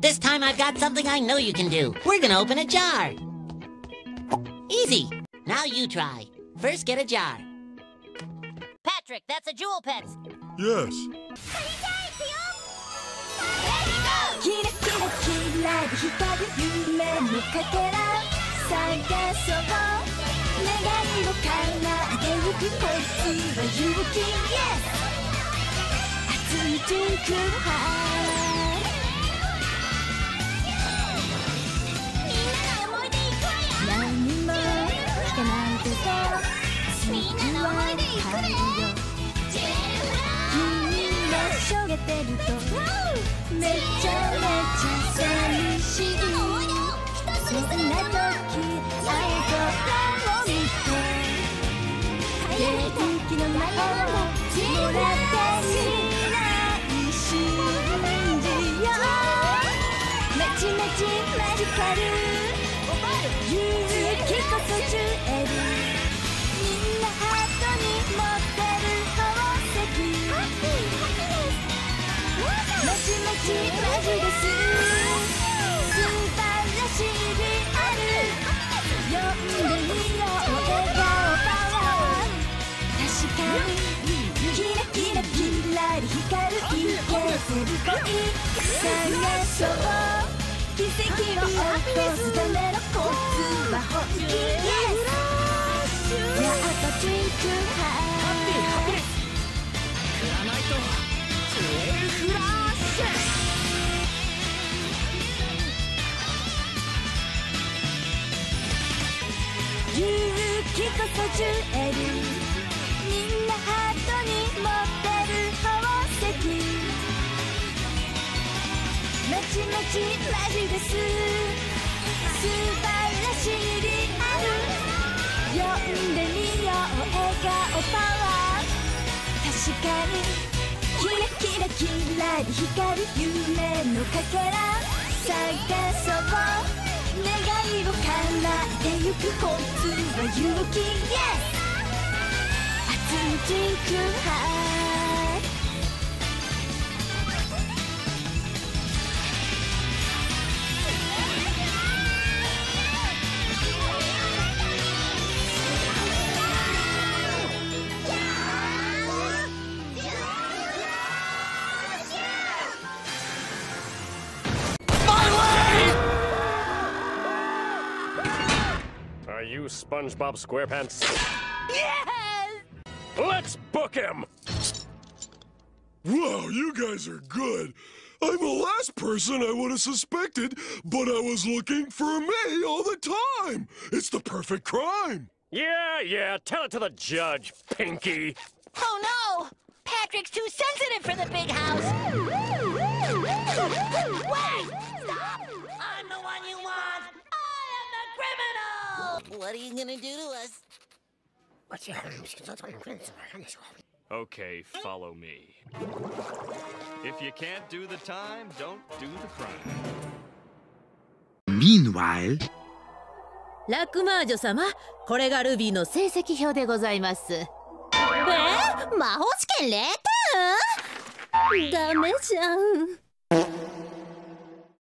This time I've got something I know you can do. We're gonna open a jar. Easy. Now you try. First, get a jar. Patrick, that's a jewel pets. Yes. キげてると。めちゃめちゃ寂しい。そんな時青空を見て元気のままもらってみない信じようめちめちマジカル探そう奇跡を起こすためのコツは本気 Yes やっぱチンクハイクラナイトジュエルフラッシュ勇気こそジュエルちまちマジです素晴らしいリアル呼んでみよう笑顔パワー確かにキラキラキラリ光る夢のかけら探そう願いを叶えてゆくこいつは勇気 Yes! 熱い真空ハ Are you SpongeBob SquarePants? Yes! Let's book him! Wow, you guys are good. I'm the last person I would have suspected, but I was looking for me all the time. It's the perfect crime. Yeah, yeah, tell it to the judge, Pinky. Oh no! Patrick's too sensitive for the big house! Wait! Stop! I'm the one you want! Criminal! What are you gonna do to us? Okay, follow me. If you can't do the time, don't do the crime. Meanwhile, ラクマージョ様これがルビーの成績表でございますえ魔法試験0点ダメじゃん